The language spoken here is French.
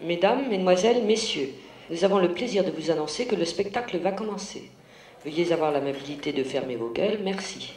Mesdames, Mesdemoiselles, Messieurs, nous avons le plaisir de vous annoncer que le spectacle va commencer. Veuillez avoir l'amabilité de fermer vos gueules, merci.